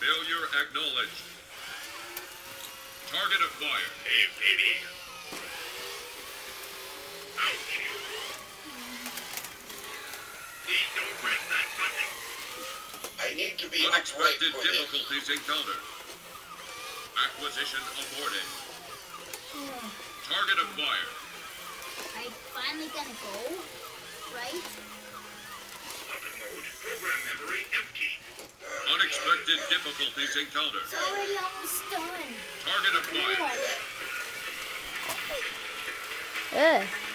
User acknowledged. Target acquired. Hey, baby. Ouch. Please don't press that button. I need to be Unexpected upright for this. difficulties encountered. Acquisition aborted. Target acquired. Are you finally gonna go? Right? Unexpected difficulties encountered. It's already almost done. Target acquired. Ugh.